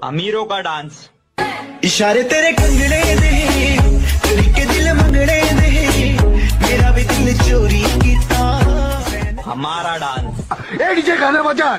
अमीरों का डांस। इशारे तेरे कंगड़े दे तरीके दिल मंगड़े दे मेरा भी दिल चोरी की हमारा डांस। एक जगह गाना बजा।